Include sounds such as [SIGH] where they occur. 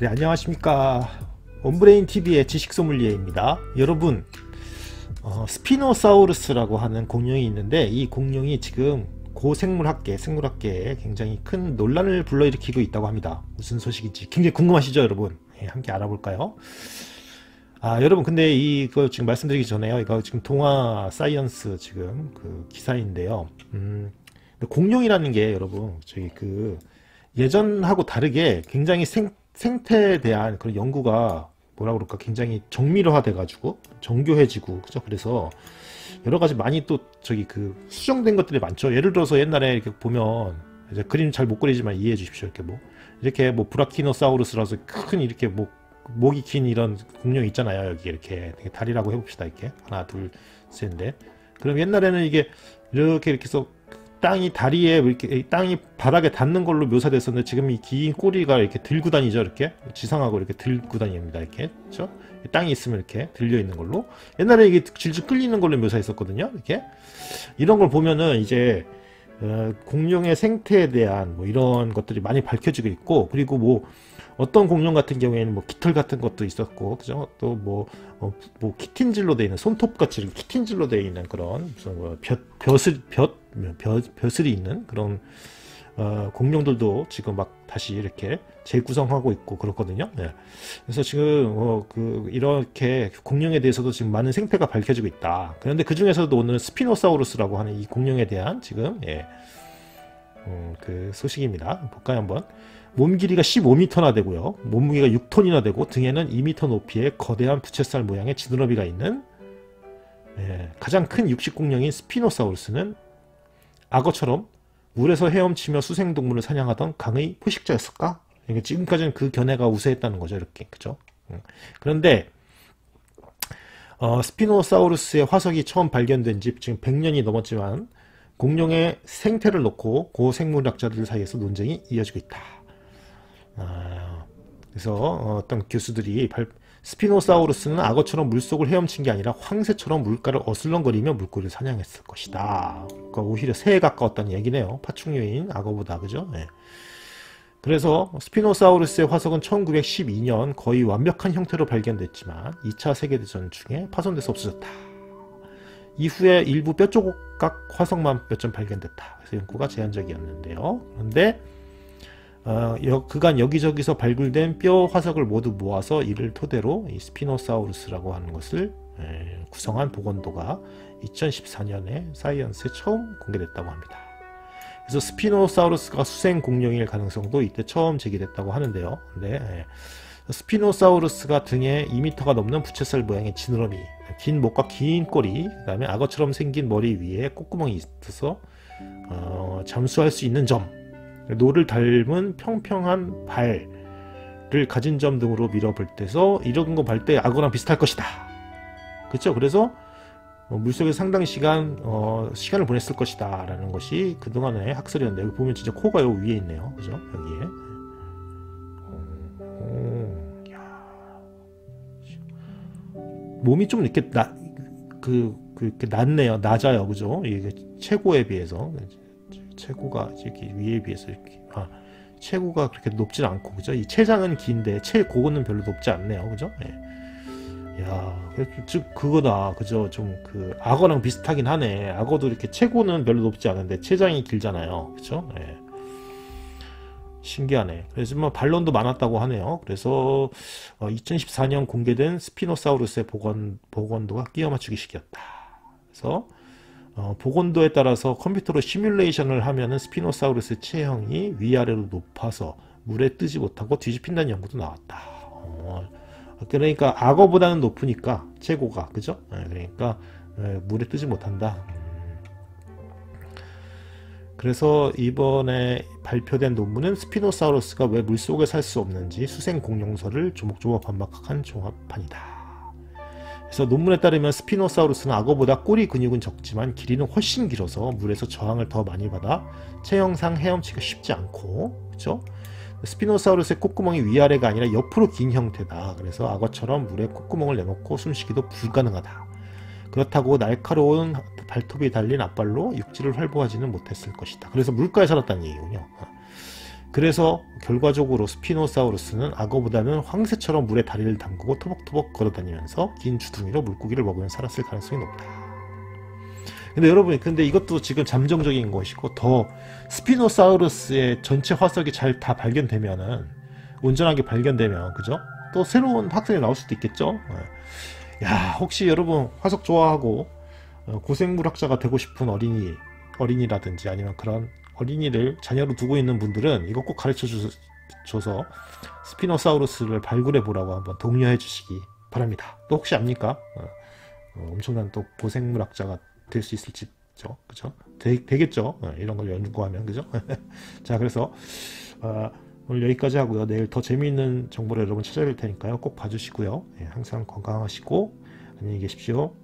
네 안녕하십니까. 온브레인TV의 지식 소믈리에입니다. 여러분 어, 스피노사우루스라고 하는 공룡이 있는데 이 공룡이 지금 고생물학계 생물학계에 굉장히 큰 논란을 불러일으키고 있다고 합니다. 무슨 소식인지 굉장히 궁금하시죠 여러분? 네, 함께 알아볼까요? 아 여러분 근데 이거 지금 말씀드리기 전에요. 이거 지금 동아 사이언스 지금 그 기사인데요. 음, 공룡이라는 게 여러분 저희 그 예전하고 다르게 굉장히 생, 생태에 대한 그런 연구가 뭐라 그럴까 굉장히 정밀화 돼 가지고 정교해지고 그죠? 그래서 여러 가지 많이 또 저기 그 수정된 것들이 많죠. 예를 들어서 옛날에 이렇게 보면 이제 그림 잘 못 그리지만 이해해 주십시오 이렇게 뭐. 이렇게 뭐 브라키노사우루스라서 큰 이렇게 목 목이 긴 이런 공룡 있잖아요 여기 이렇게 다리라고 해봅시다 이렇게. 하나 둘셋넷. 그럼 옛날에는 이게 이렇게 이렇게 해서 땅이 다리에 뭐 이렇게 땅이 바닥에 닿는 걸로 묘사됐었는데 지금 이 긴 꼬리가 이렇게 들고 다니죠 이렇게? 지상하고 이렇게 들고 다닙니다 이렇게. 그렇죠 땅이 있으면 이렇게 들려 있는 걸로. 옛날에 이게 질질 끌리는 걸로 묘사했었거든요 이렇게. 이런 걸 보면은 이제 어, 공룡의 생태에 대한 뭐 이런 것들이 많이 밝혀지고 있고 그리고 뭐 어떤 공룡 같은 경우에는 뭐 깃털 같은 것도 있었고 그죠? 또뭐 어, 뭐 키틴질로 되어 있는 손톱 같이 키틴질로 되어 있는 그런 무슨 뭐 벼, 벼슬 벼, 벼, 벼슬이 있는 그런 어, 공룡들도 지금 막 다시 이렇게 재구성하고 있고 그렇거든요. 네. 그래서 지금 어, 그 이렇게 공룡에 대해서도 지금 많은 생태가 밝혀지고 있다. 그런데 그 중에서도 오늘 스피노사우루스라고 하는 이 공룡에 대한 지금 예, 음, 그 소식입니다. 볼까요 한번? 몸 길이가 15m나 되고요. 몸무게가 6톤이나 되고 등에는 2m 높이의 거대한 부채살 모양의 지느러미가 있는 예, 가장 큰 육식공룡인 스피노사우루스는 악어처럼 물에서 헤엄치며 수생동물을 사냥하던 강의 포식자였을까? 그러니까 지금까지는 그 견해가 우세했다는 거죠. 이렇게. 그죠? 음. 그런데 어, 스피노사우루스의 화석이 처음 발견된 지 지금 100년이 넘었지만 공룡의 생태를 놓고 고생물학자들 사이에서 논쟁이 이어지고 있다. 아, 그래서 어떤 교수들이 발, 스피노사우루스는 악어처럼 물속을 헤엄친 게 아니라 황새처럼 물가를 어슬렁거리며 물고기를 사냥했을 것이다. 그러니까 오히려 새에 가까웠다는 얘기네요. 파충류인 악어보다 그죠? 네. 그래서 스피노사우루스의 화석은 1912년 거의 완벽한 형태로 발견됐지만 2차 세계대전 중에 파손돼서 없어졌다. 이후에 일부 뼈조각 화석만 몇 점 발견됐다. 그래서 연구가 제한적이었는데요. 그런데 어, 여, 그간 여기저기서 발굴된 뼈 화석을 모두 모아서 이를 토대로 이 스피노사우루스라고 하는 것을 에, 구성한 복원도가 2014년에 사이언스에 처음 공개됐다고 합니다. 그래서 스피노사우루스가 수생 공룡일 가능성도 이때 처음 제기됐다고 하는데요. 근데 에, 스피노사우루스가 등에 2m가 넘는 부채살 모양의 지느러미, 긴 목과 긴 꼬리, 그 다음에 악어처럼 생긴 머리 위에 콧구멍이 있어서 어, 잠수할 수 있는 점, 노를 닮은 평평한 발을 가진 점 등으로 미뤄볼 때서 이런 거 볼 때 악어랑 비슷할 것이다. 그렇죠? 그래서 어, 물속에 상당 시간 어, 시간을 보냈을 것이다 라는 것이 그동안의 학설이었는데 여기 보면 진짜 코가 요 위에 있네요. 그죠? 여기에. 오, 몸이 좀 이렇게 나, 그, 그, 낮네요. 낮아요. 그죠? 이게 최고에 비해서 체구가 이렇게 위에 비해서 이렇게 아, 체구가 그렇게 높지 않고 그죠? 이 체장은 긴데 체고는 별로 높지 않네요, 그죠? 예. 야, 즉 그거다, 그죠? 좀 그 악어랑 비슷하긴 하네. 악어도 이렇게 체고는 별로 높지 않은데 체장이 길잖아요, 그죠? 예. 신기하네. 그래서 뭐 반론도 많았다고 하네요. 그래서 어, 2014년 공개된 스피노사우루스의 복원 복원도가 끼워 맞추기식이었다. 그래서 어, 복원도에 따라서 컴퓨터로 시뮬레이션을 하면은 스피노사우루스 체형이 위아래로 높아서 물에 뜨지 못하고 뒤집힌다는 연구도 나왔다. 어, 그러니까 악어보다는 높으니까 체고가 그죠? 네, 그러니까 네, 물에 뜨지 못한다. 음. 그래서 이번에 발표된 논문은 스피노사우루스가 왜 물속에 살 수 없는지 수생 공룡설을 조목조목 반박한 종합판이다. 그래서 논문에 따르면 스피노사우루스는 악어보다 꼬리 근육은 적지만 길이는 훨씬 길어서 물에서 저항을 더 많이 받아 체형상 헤엄치기가 쉽지 않고 그죠? 스피노사우루스의 콧구멍이 위아래가 아니라 옆으로 긴 형태다. 그래서 악어처럼 물에 콧구멍을 내놓고 숨쉬기도 불가능하다. 그렇다고 날카로운 발톱이 달린 앞발로 육지를 활보하지는 못했을 것이다. 그래서 물가에 살았다는 얘기군요. 그래서 결과적으로 스피노사우루스는 악어보다는 황새처럼 물에 다리를 담그고 터벅터벅 걸어다니면서 긴 주둥이로 물고기를 먹으며 살았을 가능성이 높다. 근데 여러분, 근데 이것도 지금 잠정적인 것이고 더 스피노사우루스의 전체 화석이 잘 다 발견되면은 온전하게 발견되면 그죠? 또 새로운 학설이 나올 수도 있겠죠. 예. 야, 혹시 여러분 화석 좋아하고 어, 고생물학자가 되고 싶은 어린이 어린이라든지 아니면 그런 어린이를 자녀로 두고 있는 분들은 이거 꼭 가르쳐 주, 줘서 스피노사우루스를 발굴해 보라고 한번 독려해 주시기 바랍니다. 또 혹시 압니까? 어, 어, 엄청난 또 고생물학자가 될 수 있을지죠, 그죠? 되, 겠죠 어, 이런 걸 연구하면 그죠? [LAUGHS] 자, 그래서 어, 오늘 여기까지 하고요. 내일 더 재미있는 정보를 여러분 찾아뵐 테니까요. 꼭 봐주시고요. 예, 항상 건강하시고 안녕히 계십시오.